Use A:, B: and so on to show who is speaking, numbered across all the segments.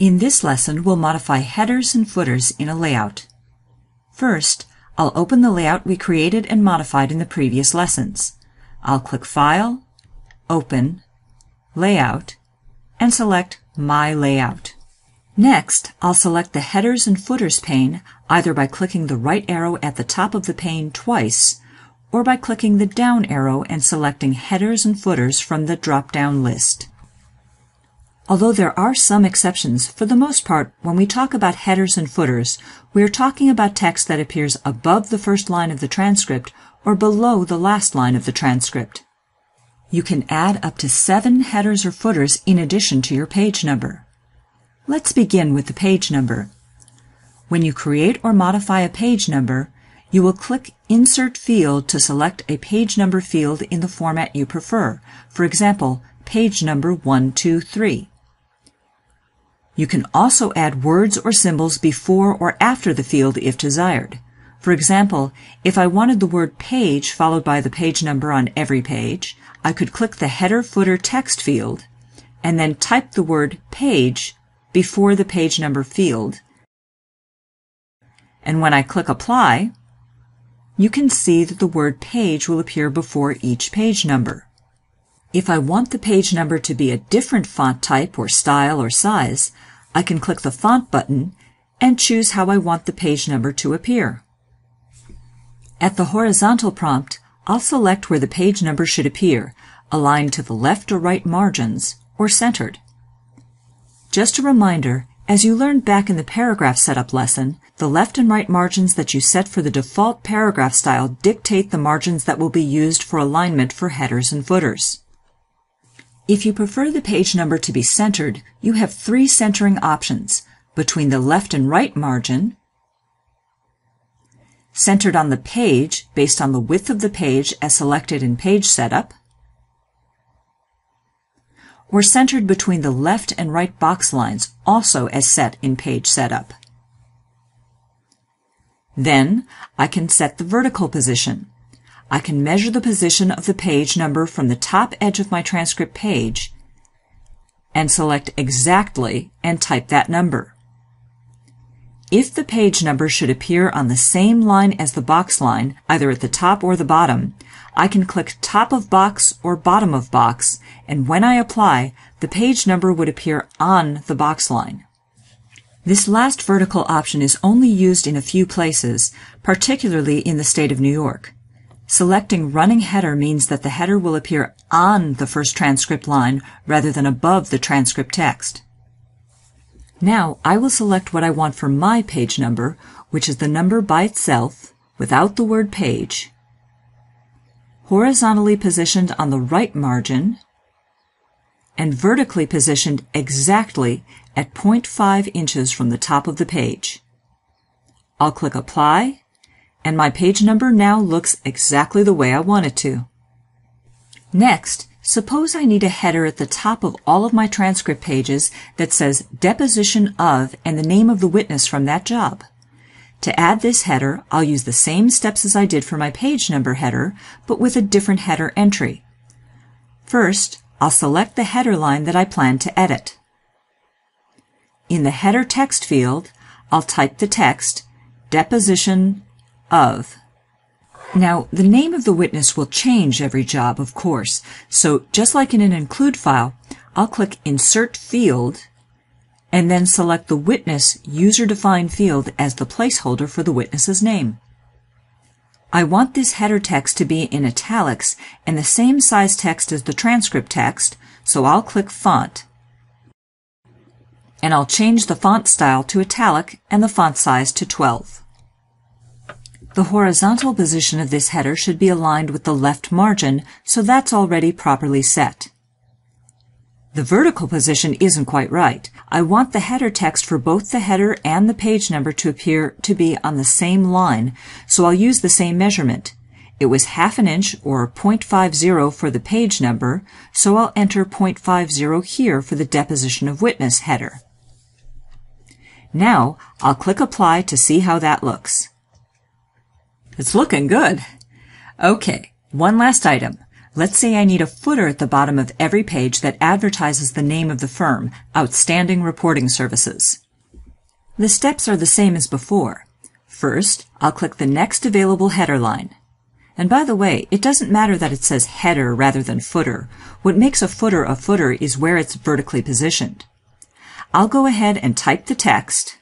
A: In this lesson, we'll modify headers and footers in a layout. First, I'll open the layout we created and modified in the previous lessons. I'll click File, Open, Layout, and select My Layout. Next, I'll select the Headers and Footers pane either by clicking the right arrow at the top of the pane twice or by clicking the down arrow and selecting Headers and Footers from the drop-down list. Although there are some exceptions, for the most part, when we talk about headers and footers, we are talking about text that appears above the first line of the transcript or below the last line of the transcript. You can add up to seven headers or footers in addition to your page number. Let's begin with the page number. When you create or modify a page number, you will click Insert Field to select a page number field in the format you prefer. For example, page number 123. You can also add words or symbols before or after the field if desired. For example, if I wanted the word page followed by the page number on every page, I could click the header footer text field and then type the word page before the page number field. And when I click apply, you can see that the word page will appear before each page number. If I want the page number to be a different font type or style or size, I can click the Font button and choose how I want the page number to appear. At the horizontal prompt, I'll select where the page number should appear, aligned to the left or right margins, or centered. Just a reminder, as you learned back in the paragraph setup lesson, the left and right margins that you set for the default paragraph style dictate the margins that will be used for alignment for headers and footers. If you prefer the page number to be centered, you have three centering options between the left and right margin, centered on the page based on the width of the page as selected in Page Setup, or centered between the left and right box lines also as set in Page Setup. Then I can set the vertical position. I can measure the position of the page number from the top edge of my transcript page and select exactly and type that number. If the page number should appear on the same line as the box line, either at the top or the bottom, I can click top of box or bottom of box, and when I apply, the page number would appear on the box line. This last vertical option is only used in a few places, particularly in the state of New York. Selecting running header means that the header will appear on the first transcript line rather than above the transcript text. Now I will select what I want for my page number, which is the number by itself, without the word page, horizontally positioned on the right margin, and vertically positioned exactly at 0.5 inches from the top of the page. I'll click Apply, and my page number now looks exactly the way I want it to. Next, suppose I need a header at the top of all of my transcript pages that says Deposition of and the name of the witness from that job. To add this header, I'll use the same steps as I did for my page number header, but with a different header entry. First, I'll select the header line that I plan to edit. In the header text field, I'll type the text Deposition of. Now, the name of the witness will change every job, of course. So just like in an include file, I'll click Insert Field and then select the witness user-defined field as the placeholder for the witness's name. I want this header text to be in italics and the same size text as the transcript text, so I'll click Font. And I'll change the font style to italic and the font size to 12. The horizontal position of this header should be aligned with the left margin, so that's already properly set. The vertical position isn't quite right. I want the header text for both the header and the page number to appear to be on the same line, so I'll use the same measurement. It was half an inch or 0.50 for the page number, so I'll enter 0.50 here for the deposition of witness header. Now, I'll click Apply to see how that looks. It's looking good. Okay, one last item. Let's say I need a footer at the bottom of every page that advertises the name of the firm, Outstanding Reporting Services. The steps are the same as before. First, I'll click the next available header line. And by the way, it doesn't matter that it says header rather than footer. What makes a footer a footer is where it's vertically positioned. I'll go ahead and type the text,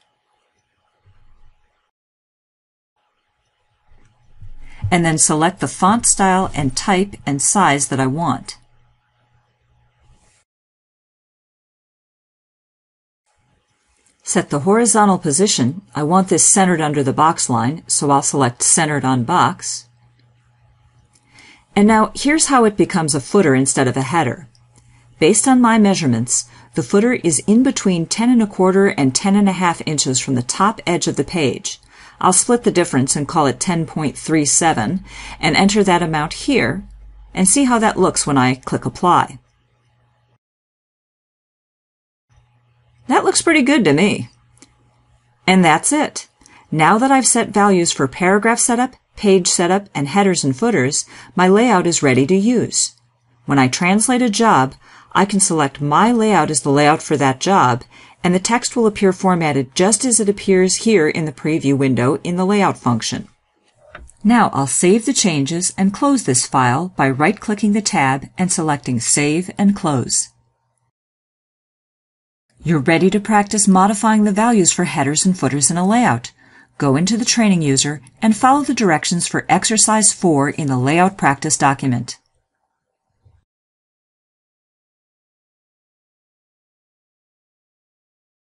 A: and then select the font style and type and size that I want. Set the horizontal position. I want this centered under the box line, so I'll select Centered on Box. And now here's how it becomes a footer instead of a header. Based on my measurements, the footer is in between 10 and a quarter and 10 and a half inches from the top edge of the page. I'll split the difference and call it 10.37 and enter that amount here and see how that looks when I click apply. That looks pretty good to me. And that's it. Now that I've set values for paragraph setup, page setup, and headers and footers, my layout is ready to use. When I translate a job, I can select my layout as the layout for that job and the text will appear formatted just as it appears here in the preview window in the layout function. Now I'll save the changes and close this file by right-clicking the tab and selecting Save and Close. You're ready to practice modifying the values for headers and footers in a layout. Go into the Training User and follow the directions for Exercise 4 in the Layout Practice document.